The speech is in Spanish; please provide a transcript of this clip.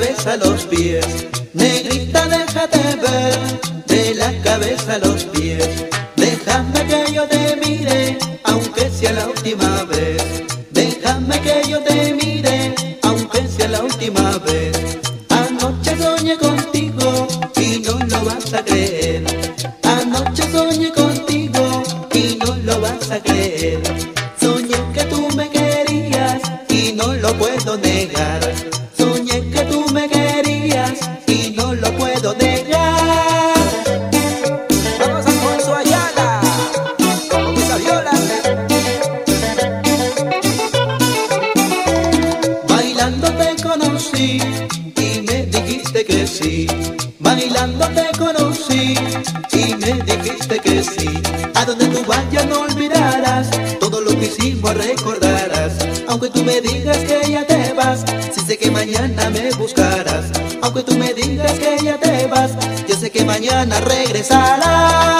cabeza a los pies. Negrita, déjate ver, de la cabeza a los pies. Déjame que yo te mire, aunque sea la última vez. Déjame que yo te mire, aunque sea la última vez. Anoche soñé contigo y no lo vas a creer. Anoche soñé contigo y no lo vas a creer. Soñé que tú me y me dijiste que sí. Bailando te conocí y me dijiste que sí. A donde tú vayas no olvidarás todo lo que hicimos recordarás. Aunque tú me digas que ya te vas, si sé que mañana me buscarás. Aunque tú me digas que ya te vas, yo sé que mañana regresarás.